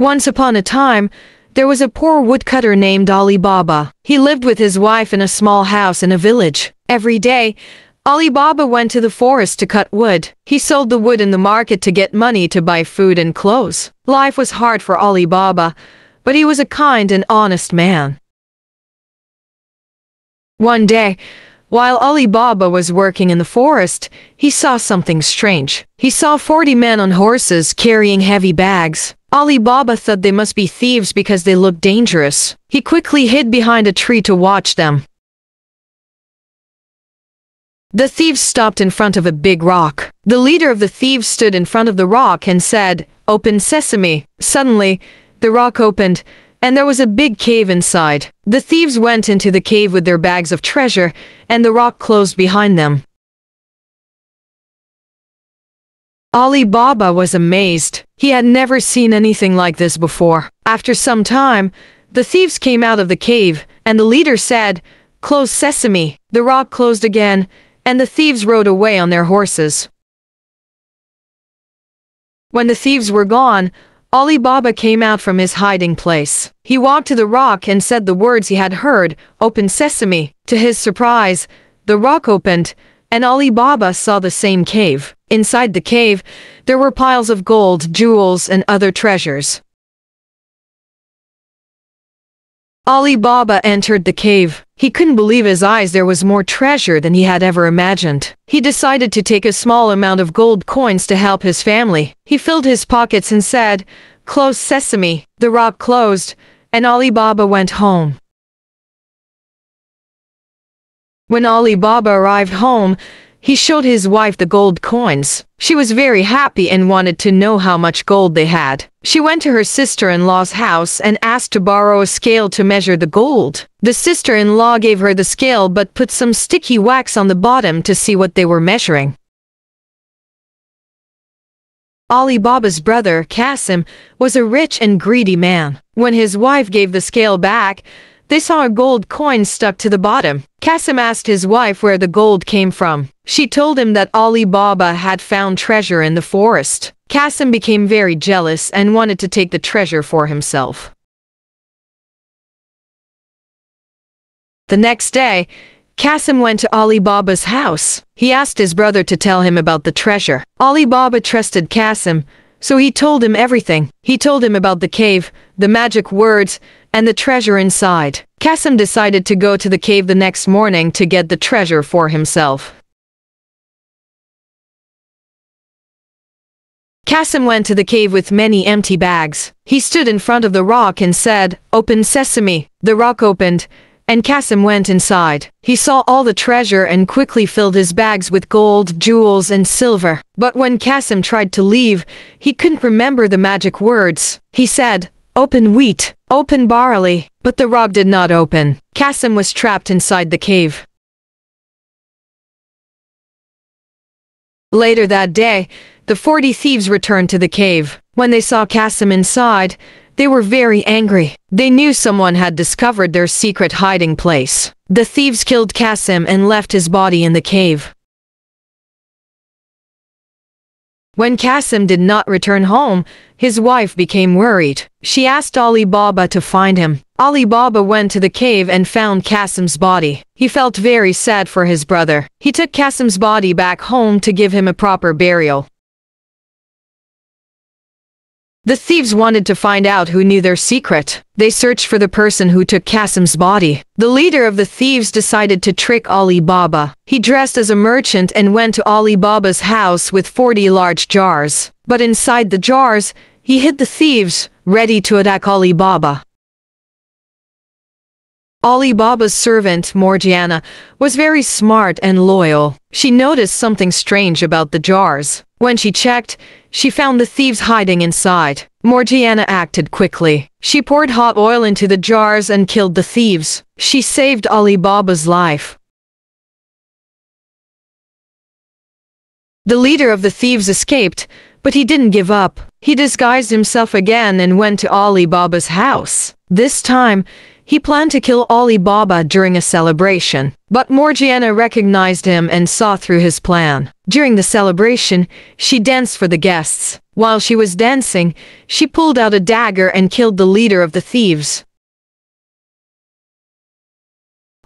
Once upon a time, there was a poor woodcutter named Ali Baba. He lived with his wife in a small house in a village. Every day, Ali Baba went to the forest to cut wood. He sold the wood in the market to get money to buy food and clothes. Life was hard for Ali Baba, but he was a kind and honest man. One day, while Ali Baba was working in the forest, he saw something strange. He saw 40 men on horses carrying heavy bags. Ali Baba thought they must be thieves because they looked dangerous. He quickly hid behind a tree to watch them. The thieves stopped in front of a big rock. The leader of the thieves stood in front of the rock and said, Open sesame. Suddenly, the rock opened, and there was a big cave inside. The thieves went into the cave with their bags of treasure, and the rock closed behind them. Ali Baba was amazed. He had never seen anything like this before. After some time, the thieves came out of the cave, and the leader said, Close sesame. The rock closed again, and the thieves rode away on their horses. When the thieves were gone, Ali Baba came out from his hiding place. He walked to the rock and said the words he had heard, Open sesame. To his surprise, the rock opened, and Ali Baba saw the same cave. Inside the cave, there were piles of gold, jewels, and other treasures. Ali Baba entered the cave. He couldn't believe his eyes there was more treasure than he had ever imagined. He decided to take a small amount of gold coins to help his family. He filled his pockets and said, Close sesame. The rock closed, and Ali Baba went home. When Ali Baba arrived home, he showed his wife the gold coins. She was very happy and wanted to know how much gold they had. She went to her sister-in-law's house and asked to borrow a scale to measure the gold. The sister-in-law gave her the scale but put some sticky wax on the bottom to see what they were measuring. Ali Baba's brother, Kasim, was a rich and greedy man. When his wife gave the scale back, they saw a gold coin stuck to the bottom. Kasim asked his wife where the gold came from. She told him that Ali Baba had found treasure in the forest. Kasim became very jealous and wanted to take the treasure for himself. The next day, Kasim went to Ali Baba's house. He asked his brother to tell him about the treasure. Ali Baba trusted Kasim, so he told him everything. He told him about the cave, the magic words, and the treasure inside. Kasim decided to go to the cave the next morning to get the treasure for himself. Kasim went to the cave with many empty bags. He stood in front of the rock and said, Open sesame. The rock opened, and Kasim went inside. He saw all the treasure and quickly filled his bags with gold, jewels, and silver. But when Kasim tried to leave, he couldn't remember the magic words. He said, Open wheat, open barley, but the rock did not open. Kasim was trapped inside the cave. Later that day, the forty thieves returned to the cave. When they saw Kasim inside, they were very angry. They knew someone had discovered their secret hiding place. The thieves killed Kasim and left his body in the cave. When Kasim did not return home, his wife became worried. She asked Ali Baba to find him. Ali Baba went to the cave and found Kasim's body. He felt very sad for his brother. He took Kasim's body back home to give him a proper burial. The thieves wanted to find out who knew their secret. They searched for the person who took Kasim's body. The leader of the thieves decided to trick Ali Baba. He dressed as a merchant and went to Ali Baba's house with 40 large jars. But inside the jars, he hid the thieves, ready to attack Ali Baba. Ali Baba's servant, Morgiana, was very smart and loyal. She noticed something strange about the jars. When she checked, she found the thieves hiding inside. Morgiana acted quickly. She poured hot oil into the jars and killed the thieves. She saved Ali Baba's life. The leader of the thieves escaped, but he didn't give up. He disguised himself again and went to Ali Baba's house. This time, he planned to kill Ali Baba during a celebration, but Morgiana recognized him and saw through his plan. During the celebration, she danced for the guests. While she was dancing, she pulled out a dagger and killed the leader of the thieves.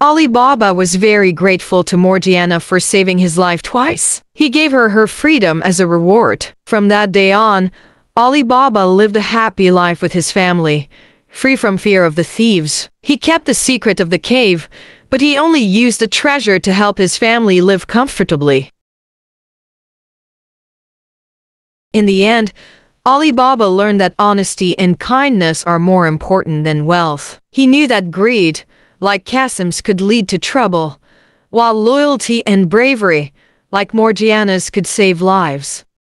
Ali Baba was very grateful to Morgiana for saving his life twice. He gave her her freedom as a reward. From that day on, Ali Baba lived a happy life with his family, free from fear of the thieves. He kept the secret of the cave, but he only used the treasure to help his family live comfortably. In the end, Ali Baba learned that honesty and kindness are more important than wealth. He knew that greed, like Kasim's could lead to trouble, while loyalty and bravery, like Morgiana's could save lives.